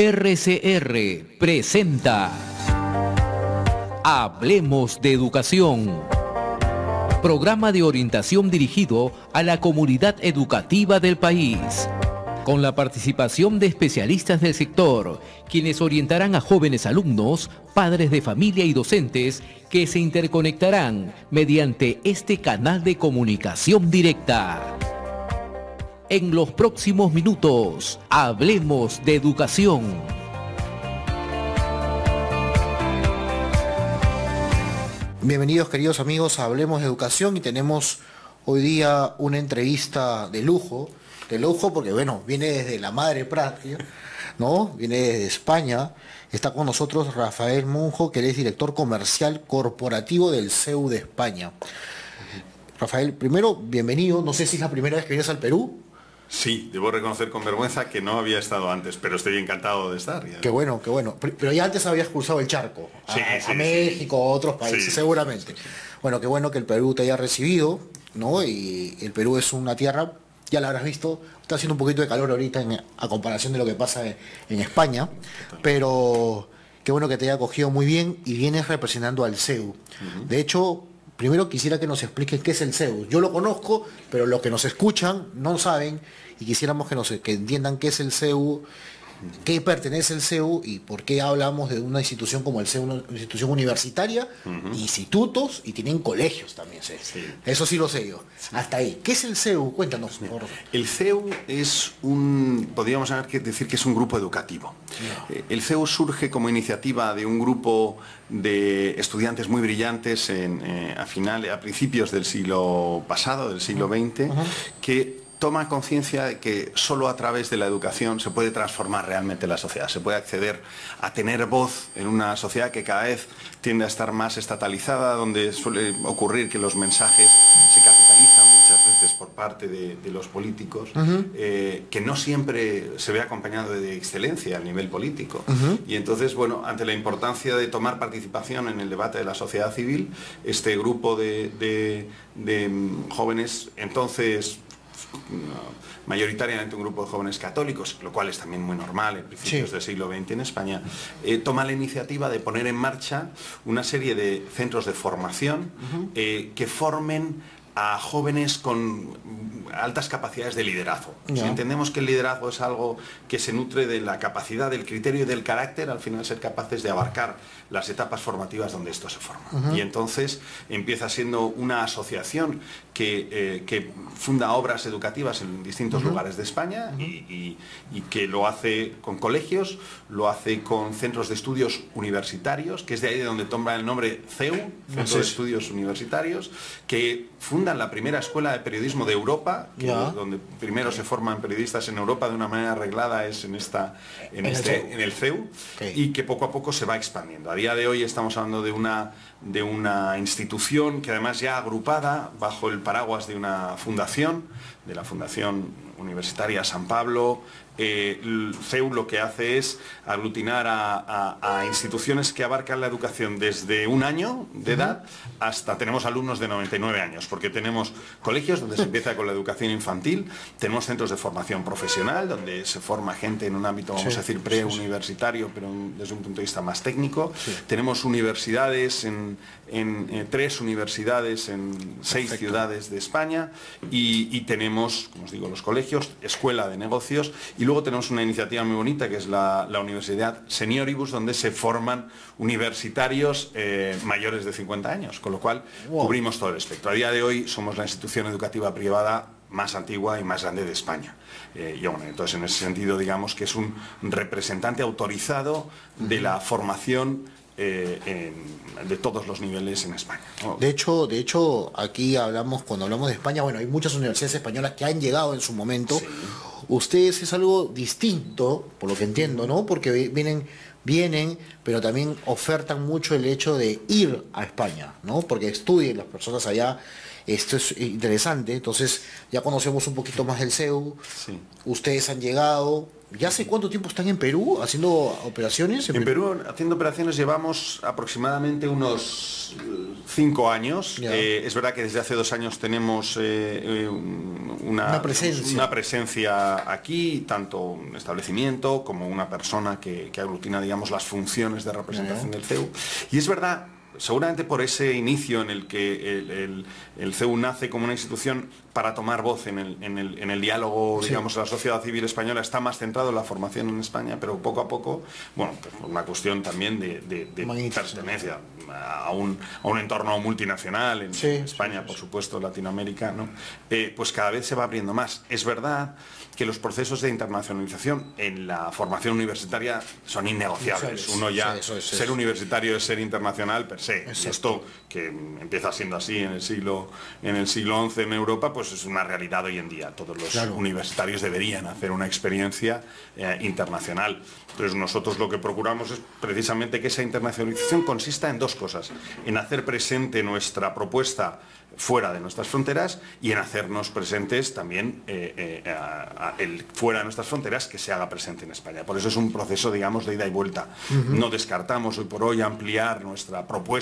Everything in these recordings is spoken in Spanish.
RCR presenta Hablemos de Educación. Programa de orientación dirigido a la comunidad educativa del país. Con la participación de especialistas del sector, quienes orientarán a jóvenes alumnos, padres de familia y docentes que se interconectarán mediante este canal de comunicación directa. En los próximos minutos, hablemos de educación. Bienvenidos queridos amigos a Hablemos de Educación y tenemos hoy día una entrevista de lujo, de lujo porque bueno, viene desde la madre patria, ¿no? Viene desde España. Está con nosotros Rafael Munjo, que es director comercial corporativo del CEU de España. Rafael, primero, bienvenido. No sé si es la primera vez que vienes al Perú. Sí, debo reconocer con vergüenza que no había estado antes, pero estoy encantado de estar. Qué bueno, qué bueno. Pero ya antes habías cruzado el charco a, Sí, a sí, México, a otros países, seguramente. Bueno, qué bueno que el Perú te haya recibido, ¿no? Y el Perú es una tierra, ya la habrás visto, está haciendo un poquito de calor ahorita en- a comparación de lo que pasa en, en España, pero qué bueno que te haya acogido muy bien y vienes representando al CEU. De hecho, primero quisiera que nos expliques qué es el CEU. Yo lo conozco, pero los que nos escuchan no saben y quisiéramos que, nos, que entiendan qué es el CEU, qué pertenece el CEU y por qué hablamos de una institución como el CEU, una institución universitaria, institutos y tienen colegios también. sé. Sí. Eso sí lo sé yo. Hasta ahí. ¿Qué es el CEU? Cuéntanos. por favor. El CEU es un, podríamos decir que es un grupo educativo. Eh, El CEU surge como iniciativa de un grupo de estudiantes muy brillantes en, eh, a, final, a principios del siglo pasado, del siglo XX, que toma conciencia de que solo a través de la educación se puede transformar realmente la sociedad, se puede acceder a tener voz en una sociedad que cada vez tiende a estar más estatalizada, donde suele ocurrir que los mensajes se capitalizan muchas veces por parte de, de los políticos, eh, que no siempre se ve acompañado de excelencia a nivel político. Y entonces, bueno, ante la importancia de tomar participación en el debate de la sociedad civil, este grupo de, de- de, mm, jóvenes, entonces mayoritariamente un grupo de jóvenes católicos, lo cual es también muy normal en principios Sí. del siglo XX en España, eh, toma la iniciativa de poner en marcha una serie de centros de formación eh, que formen a jóvenes con altas capacidades de liderazgo. Si entendemos que el liderazgo es algo que se nutre de la capacidad, del criterio y del carácter, al final ser capaces de abarcar las etapas formativas donde esto se forma. Y entonces empieza siendo una asociación que, eh, que funda obras educativas en distintos lugares de España y, y- y que lo hace con colegios, lo hace con centros de estudios universitarios, que es de ahí de donde toma el nombre CEU, Centro de. Estudios Universitarios, que fundan la primera escuela de periodismo de Europa, que donde primero se forman periodistas en Europa de una manera arreglada es en esta en, En el este- CEU. en el CEU Ok. y que poco a poco se va expandiendo. A día de hoy estamos hablando de una de una institución que además ya agrupada bajo el paraguas de una fundación, de la Fundación Universitaria San Pablo. Eh, CEU lo que hace es aglutinar a, a- a instituciones que abarcan la educación desde un año de edad hasta tenemos alumnos de 99 años, porque tenemos colegios donde se empieza con la educación infantil, tenemos centros de formación profesional donde se forma gente en un ámbito, vamos Sí, a decir, sí, preuniversitario, pero un- desde un punto de vista más técnico. Tenemos universidades en, en, eh, tres universidades en seis ciudades de España y, y tenemos, como os digo, los colegios, escuela de negocios y luego tenemos una iniciativa muy bonita que es la, la Universidad Senioribus, donde se forman universitarios eh, mayores de 50 años, con lo cual Wow. cubrimos todo el espectro. A día de hoy somos la institución educativa privada más antigua y más grande de España. Eh, y bueno, entonces en ese sentido digamos que es un representante autorizado de la formación eh, en- de todos los niveles en España. ¿no? De hecho, de hecho, aquí hablamos, cuando hablamos de España, bueno, hay muchas universidades españolas que han llegado en su momento. Ustedes es algo distinto, por lo que entiendo, ¿no? Porque vi- vienen, vienen, pero también ofertan mucho el hecho de ir a España, ¿no? Porque estudien las personas allá. Esto es interesante, entonces ya conocemos un poquito más del CEU. Sí. Ustedes han llegado, ¿Ya hace cuánto tiempo están en Perú haciendo operaciones? En, Perú? haciendo operaciones llevamos aproximadamente unos cinco años. Eh, es verdad que desde hace dos años tenemos eh, eh, una, presencia. aquí, tanto un establecimiento como una persona que, aglutina digamos, las funciones de representación del CEU. Y es verdad seguramente por ese inicio en el que el, CEU nace como una institución para tomar voz en el, diálogo, digamos, la sociedad civil española está más centrado en la formación en España, pero poco a poco, bueno, pues una cuestión también de, pertenencia a un, entorno multinacional en España, por supuesto, Latinoamérica, eh, pues cada vez se va abriendo más. Es verdad que los procesos de internacionalización en la formación universitaria son innegociables. Uno ya, ser universitario es ser internacional per se. Esto, que empieza siendo así en el siglo en el siglo XI en Europa, pues es una realidad hoy en día. Todos los universitarios deberían hacer una experiencia eh, internacional. Entonces nosotros lo que procuramos es precisamente que esa internacionalización consista en dos cosas. En hacer presente nuestra propuesta fuera de nuestras fronteras y en hacernos presentes también eh, eh, fuera de nuestras fronteras que se haga presente en España. Por eso es un proceso, digamos, de ida y vuelta. No descartamos hoy por hoy ampliar nuestra propuesta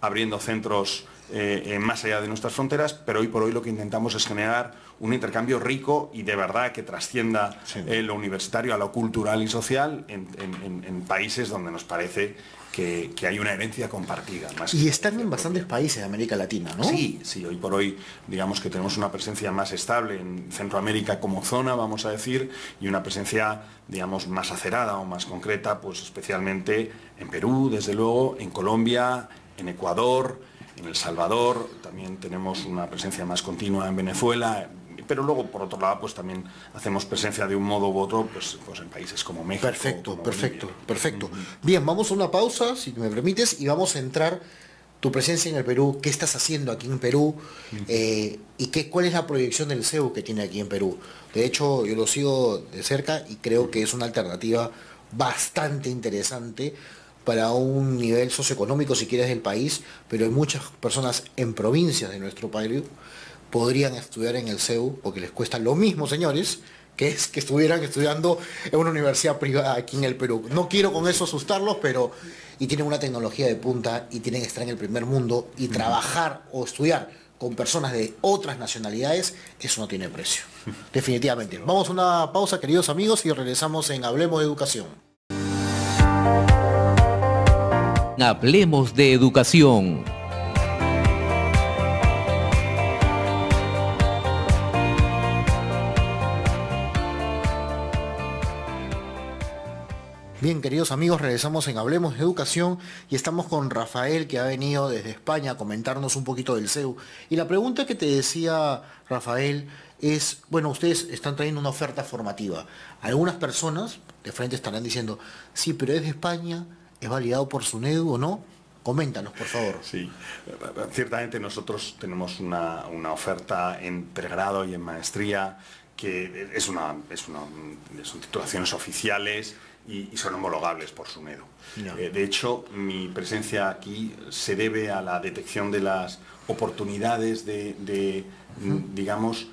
abriendo centros eh, más allá de nuestras fronteras, pero hoy por hoy lo que intentamos es generar un intercambio rico y de verdad que trascienda lo universitario a lo cultural y social en países donde nos parece que, hay una herencia compartida. y están en bastantes países de América Latina, ¿no? Sí, sí, hoy por hoy digamos que tenemos una presencia más estable en Centroamérica como zona, vamos a decir, y una presencia, digamos, más acerada o más concreta, pues especialmente en Perú, desde luego, en Colombia, en Ecuador, en El Salvador, también tenemos una presencia más continua en Venezuela, pero luego por otro lado pues también hacemos presencia de un modo u otro pues, pues en países como México. Perfecto, perfecto, perfecto. Bien, vamos a una pausa, si me permites, y vamos a entrar tu presencia en el Perú, qué estás haciendo aquí en Perú eh, y qué, cuál es la proyección del CEU que tiene aquí en Perú. De hecho, yo lo sigo de cerca y creo que es una alternativa bastante interesante para un nivel socioeconómico, si quieres, del país, pero hay muchas personas en provincias de nuestro país podrían estudiar en el CEU, porque les cuesta lo mismo, señores, que es que estuvieran estudiando en una universidad privada aquí en el Perú. No quiero con eso asustarlos, pero y tienen una tecnología de punta y tienen que estar en el primer mundo y trabajar o estudiar con personas de otras nacionalidades, eso no tiene precio. Definitivamente. Vamos a una pausa, queridos amigos, y regresamos en Hablemos de Educación. Hablemos de Educación. Bien, queridos amigos, regresamos en Hablemos de Educación y estamos con Rafael que ha venido desde España a comentarnos un poquito del CEU. Y la pregunta que te decía Rafael es, bueno, ustedes están trayendo una oferta formativa. Algunas personas de frente estarán diciendo, sí, pero es de España, es validado por SUNEDU o no. Coméntanos, por favor. Sí, ciertamente nosotros tenemos una, oferta en pregrado y en maestría que es una, es una, son titulaciones oficiales y, son homologables por su medio. Eh, de hecho, mi presencia aquí se debe a la detección de las oportunidades de, digamos,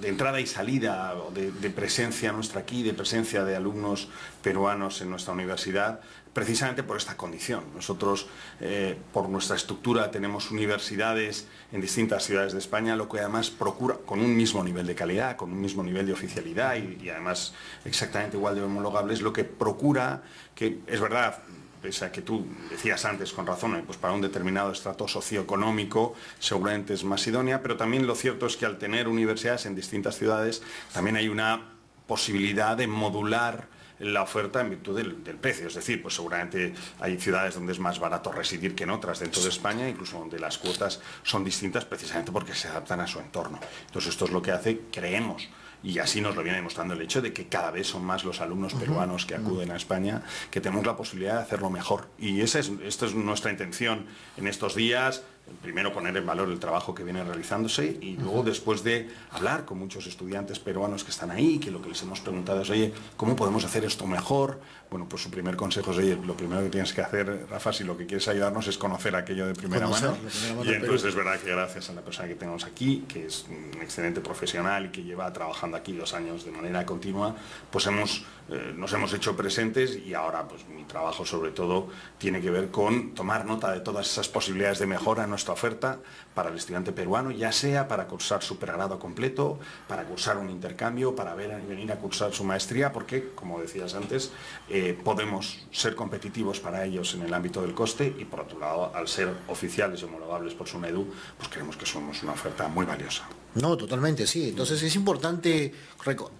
de entrada y salida, de, de, presencia nuestra aquí, de presencia de alumnos peruanos en nuestra universidad, precisamente por esta condición. Nosotros, eh, por nuestra estructura, tenemos universidades en distintas ciudades de España, lo que además procura, con un mismo nivel de calidad, con un mismo nivel de oficialidad y, además exactamente igual de homologables, lo que procura, que es verdad, pese a que tú decías antes con razón, pues para un determinado estrato socioeconómico seguramente es más idónea, pero también lo cierto es que al tener universidades en distintas ciudades, también hay una posibilidad de modular la oferta en virtud del, precio. Es decir, pues seguramente hay ciudades donde es más barato residir que en otras dentro de España, incluso donde las cuotas son distintas precisamente porque se adaptan a su entorno. Entonces esto es lo que hace, creemos, y así nos lo viene demostrando el hecho de que cada vez son más los alumnos peruanos que acuden a España, que tenemos la posibilidad de hacerlo mejor. Y esa es, esta es nuestra intención en estos días, primero poner en valor el trabajo que viene realizándose y luego después de hablar con muchos estudiantes peruanos que están ahí, que lo que les hemos preguntado es, oye, ¿cómo podemos hacer esto mejor? Bueno, pues su primer consejo es, oye, lo primero que tienes que hacer, Rafa, si lo que quieres ayudarnos es conocer aquello de primera mano. y entonces es verdad que gracias a la persona que tenemos aquí, que es un excelente profesional y que lleva trabajando aquí dos años de manera continua, pues hemos, eh, nos hemos hecho presentes y ahora pues mi trabajo sobre todo tiene que ver con tomar nota de todas esas posibilidades de mejora en nuestra oferta para el estudiante peruano, ya sea para cursar su pregrado completo, para cursar un intercambio, para venir a cursar su maestría, porque, como decías antes, eh, podemos ser competitivos para ellos en el ámbito del coste y, por otro lado, al ser oficiales y homologables por SUNEDU, pues creemos que somos una oferta muy valiosa. No, totalmente, sí. Entonces es importante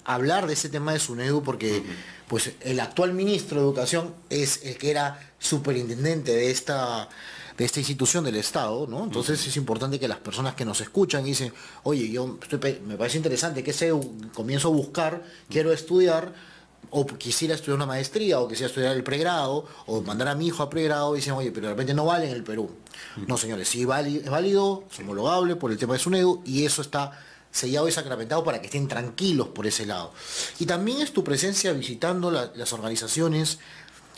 hablar de ese tema de SUNEDU porque pues, el actual ministro de Educación es el que era superintendente de esta de esta institución del Estado, ¿no? Entonces es importante que las personas que nos escuchan dicen, oye, yo me parece interesante que se comienzo a buscar, quiero estudiar, o quisiera estudiar una maestría, o quisiera estudiar el pregrado, o mandar a mi hijo a pregrado, y dicen, oye, pero de repente no vale en el Perú. No, señores, sí es válido, es homologable por el tema de SUNEDU, y eso está sellado y sacramentado para que estén tranquilos por ese lado. Y también es tu presencia visitando las organizaciones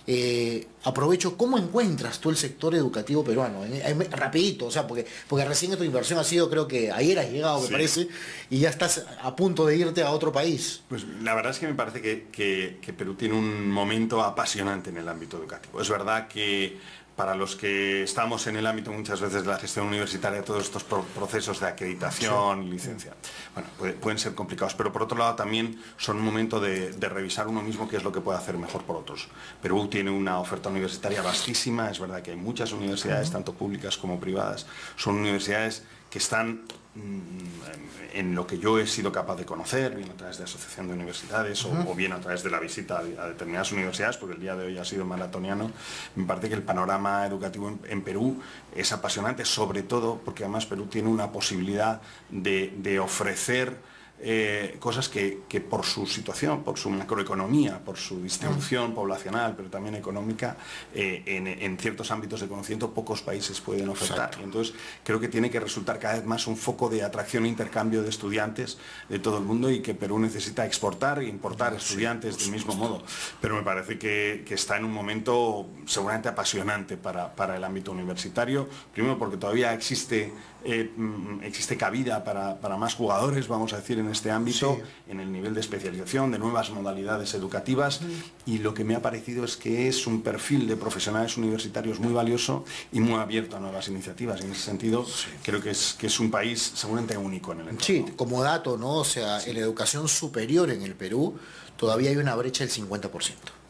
eh, aprovecho, ¿cómo encuentras tú el sector educativo peruano? rapidito, o sea, porque, porque recién tu inversión ha sido, creo que ayer has llegado, me parece, y ya estás a punto de irte a otro país. Pues la verdad es que me parece que, que Perú tiene un momento apasionante en el ámbito educativo. Es verdad que para los que estamos en el ámbito muchas veces de la gestión universitaria, todos estos procesos de acreditación, licencia, bueno, pueden ser complicados, pero por otro lado también son un momento de, revisar uno mismo qué es lo que puede hacer mejor por otros. Perú tiene una oferta universitaria vastísima, es verdad que hay muchas universidades, tanto públicas como privadas, son universidades que están mm, en lo que yo he sido capaz de conocer, bien a través de asociación de universidades o, bien a través de la visita a, determinadas universidades, porque el día de hoy ha sido maratoniano, me parece que el panorama educativo en, Perú es apasionante, sobre todo porque además Perú tiene una posibilidad de ofrecer eh, cosas que, por su situación, por su macroeconomía, por su distribución poblacional, pero también económica, eh, en, ciertos ámbitos de conocimiento pocos países pueden ofertar. Y entonces creo que tiene que resultar cada vez más un foco de atracción e intercambio de estudiantes de todo el mundo y que Perú necesita exportar e importar estudiantes del mismo modo. Pero me parece que, está en un momento seguramente apasionante para, para el ámbito universitario, primero porque todavía existe eh, mm, existe cabida para, más jugadores, vamos a decir, en este ámbito, en el nivel de especialización, de nuevas modalidades educativas, y lo que me ha parecido es que es un perfil de profesionales universitarios muy valioso y muy abierto a nuevas iniciativas. Y en ese sentido, creo que es, que es un país seguramente único en el entorno. Sí, como dato, ¿no? O sea, en la educación superior en el Perú todavía hay una brecha del 50%.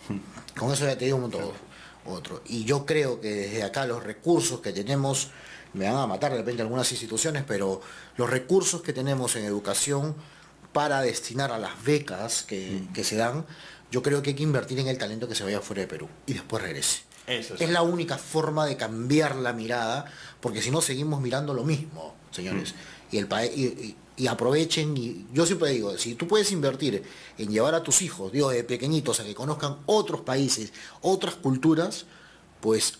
Hmm. Con eso ya te digo un todo. Otro. Y yo creo que desde acá los recursos que tenemos me van a matar de repente algunas instituciones, pero los recursos que tenemos en educación para destinar a las becas que, mm. se dan, yo creo que hay que invertir en el talento que se vaya fuera de Perú y después regrese. es, la única forma de cambiar la mirada, porque si no seguimos mirando lo mismo, señores. Mm. Y, el y, y, aprovechen, y yo siempre digo, si tú puedes invertir en llevar a tus hijos, digo, de pequeñitos, a que conozcan otros países, otras culturas, pues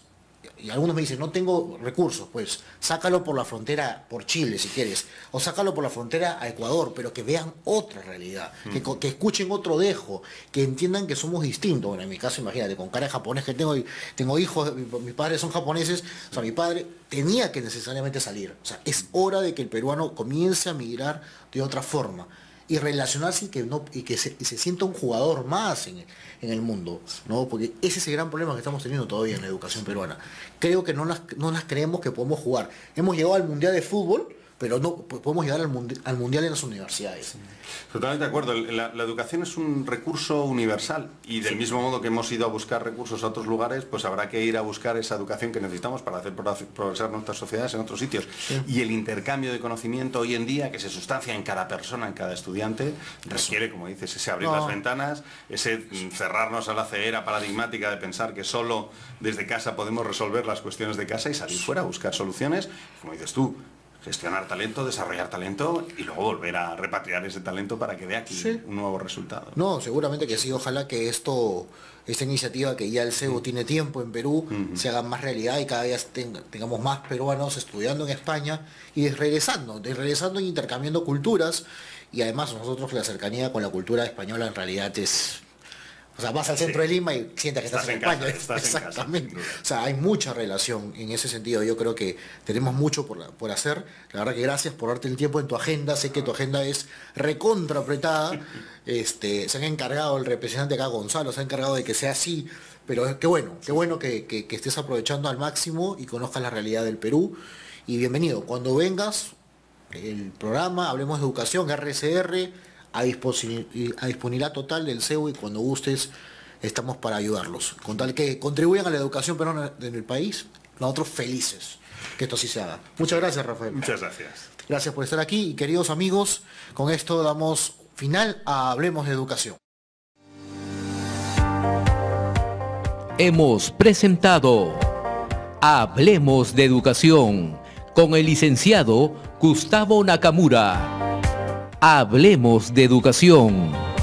y algunos me dicen, no tengo recursos, pues sácalo por la frontera, por Chile si quieres, o sácalo por la frontera a Ecuador, pero que vean otra realidad, que, escuchen otro dejo, que entiendan que somos distintos. Bueno, en mi caso, imagínate, con cara de japonés que tengo, tengo hijos, mis padres son japoneses, o sea, mi padre tenía que necesariamente salir. O sea, es hora de que el peruano comience a migrar de otra forma y relacionarse y que, no, y que se, sienta un jugador más en, el mundo, ¿no? Porque ese es el gran problema que estamos teniendo todavía en la educación peruana. Creo que no las, no las creemos que podemos jugar. Hemos llegado al Mundial de Fútbol, pero no podemos llegar al, al mundial en las universidades. Totalmente de acuerdo. La, educación es un recurso universal y del mismo modo que hemos ido a buscar recursos a otros lugares, pues habrá que ir a buscar esa educación que necesitamos para hacer progresar nuestras sociedades en otros sitios. Y el intercambio de conocimiento hoy en día, que se sustancia en cada persona, en cada estudiante, requiere, como dices, ese abrir las ventanas, ese cerrarnos a la ceguera paradigmática de pensar que solo desde casa podemos resolver las cuestiones de casa y salir fuera a buscar soluciones. Como dices tú, gestionar talento, desarrollar talento y luego volver a repatriar ese talento para que dé aquí un nuevo resultado. No, seguramente que sí. Ojalá que esto, esta iniciativa que ya el CEU tiene tiempo en Perú, se haga más realidad y cada día tengamos más peruanos estudiando en España y regresando, regresando y intercambiando culturas. Y además nosotros la cercanía con la cultura española en realidad es o sea, vas al centro de Lima y sientes que estás, en, España. Exactamente. o sea, hay mucha relación en ese sentido. Yo creo que tenemos mucho por, por hacer. La verdad que gracias por darte el tiempo en tu agenda. Sé que tu agenda es recontra apretada. Este, se han encargado, el representante acá, Gonzalo, se ha encargado de que sea así. Pero qué bueno, qué bueno que, que estés aprovechando al máximo y conozcas la realidad del Perú. Y bienvenido. Cuando vengas, el programa, hablemos de educación, RCR a, disponibilidad total del CEU y cuando gustes estamos para ayudarlos. Con tal que contribuyan a la educación peruana en el país, nosotros felices que esto sí se haga. Muchas gracias, Rafael. Muchas gracias. Gracias por estar aquí y queridos amigos, con esto damos final a Hablemos de Educación. Hemos presentado Hablemos de Educación con el licenciado Gustavo Nakamura. Hablemos de educación.